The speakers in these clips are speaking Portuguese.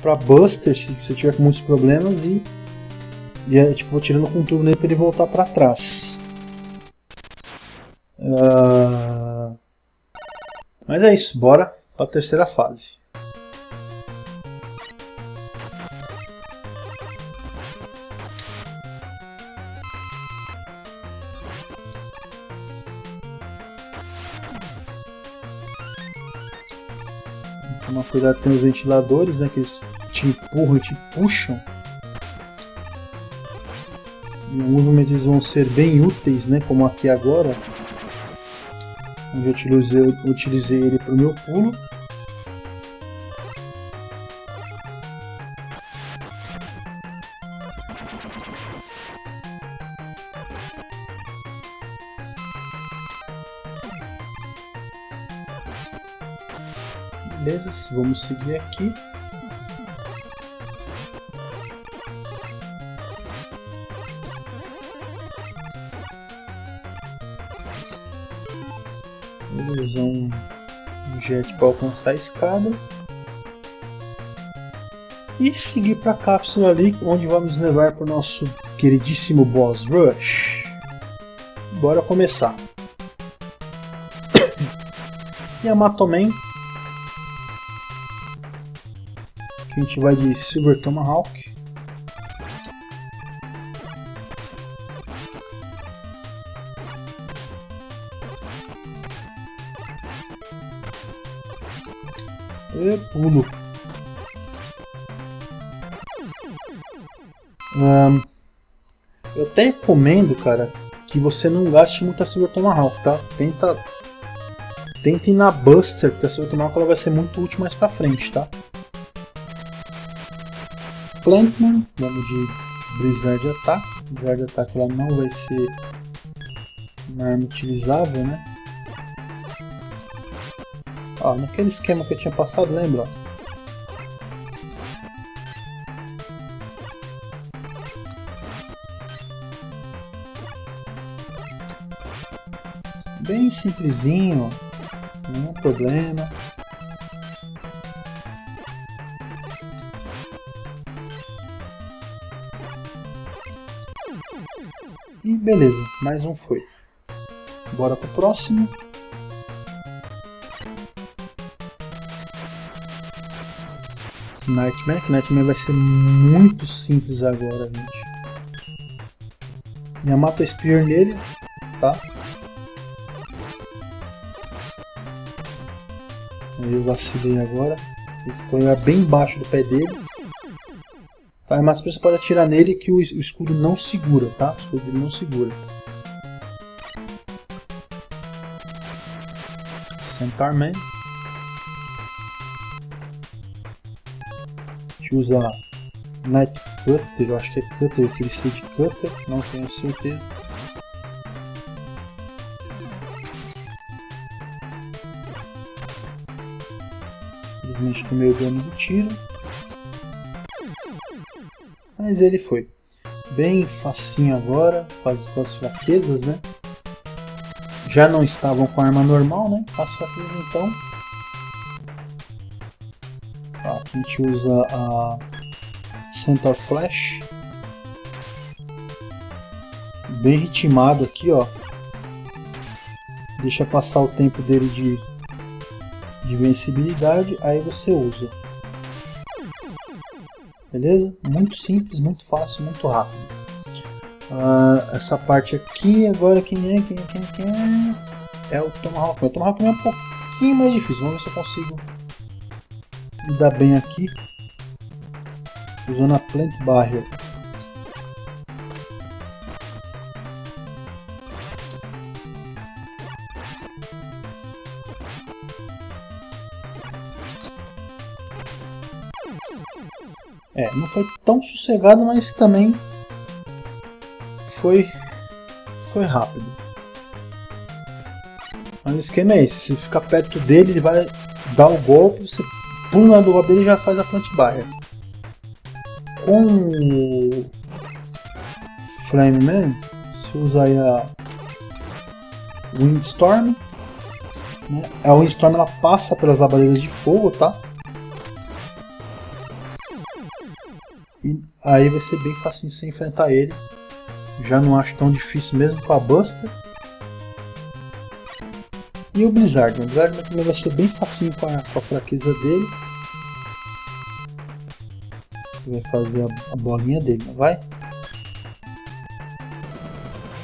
pra Buster se você tiver com muitos problemas e, e é, tipo, tirando com tudo nele pra ele voltar pra trás. Uh, mas é isso, bora pra terceira fase. Tomar cuidado com os ventiladores, né? Que eles te empurram e te puxam. Em alguns momentos eles vão ser bem úteis, né? Como aqui agora. Onde eu utilizei, utilizei ele para o meu pulo. Beleza, vamos seguir aqui. Vou usar um jet para alcançar a escada. E seguir para a cápsula ali, onde vamos levar para o nosso queridíssimo Boss Rush. Bora começar. Yamato Man a gente vai de Silver Tomahawk. E pulo. Um, eu até recomendo, cara, que você não gaste muita Silver Tomahawk, tá? Tenta, tenta ir na Buster, porque a Silver Tomahawk ela vai ser muito útil mais pra frente, tá? Plantman, vamos de Blizzard Attack. Blizzard Attack ela não vai ser uma arma utilizável, né? Ó, naquele esquema que eu tinha passado, lembra? Bem simplesinho, nenhum problema. E beleza, mais um foi. Bora pro próximo. Nightmare. Nightmare vai ser muito simples agora, gente. Yamato Spear nele, tá? Eu vacilei agora. Escolha bem embaixo do pé dele. Mas você pode atirar nele que o, escudo não segura, tá? O escudo não segura. Centaur Man. A gente usa Night Cutter, eu acho que é Cutter, aquele Seed Cutter, não tenho certeza. Infelizmente tomei o dano do tiro. Mas ele foi. Bem facinho agora, quase com as fraquezas, né? Já não estavam com arma normal, né? As fraquezas então. Tá, a gente usa a Centaur Flash. Bem ritmado aqui, ó. Deixa passar o tempo dele de, de vencibilidade, aí você usa. Beleza? Muito simples, muito fácil, muito rápido. Uh, essa parte aqui, agora quem é, quem é, quem é, é? É o Tomahawk. O Tomahawk é um pouquinho mais difícil. Vamos ver se eu consigo me dar bem aqui. Usando a Plant Barrier. É, não foi tão sossegado, mas também foi foi rápido. Mas o esquema é esse, se ficar perto dele, ele vai dar o golpe, você pula na do dele e já faz a plant barrier. Com o Flame Man, se usa aí a Windstorm, né? a Windstorm ela passa pelas labaredas de fogo, tá? E aí vai ser bem fácil você enfrentar ele. Já não acho tão difícil mesmo com a Buster. E o Blizzard. O Blizzard também vai ser bem facinho com a, com a fraqueza dele. Vai fazer a, a bolinha dele, não vai?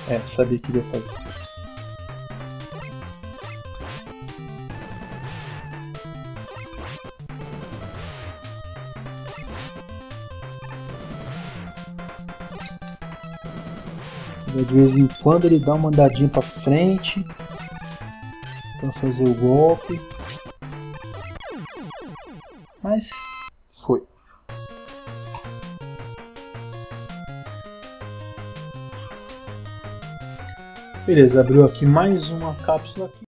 É, sabia que ia fazer. De vez em quando ele dá uma andadinha pra frente para fazer o golpe. Mas foi. Beleza, abriu aqui mais uma cápsula aqui.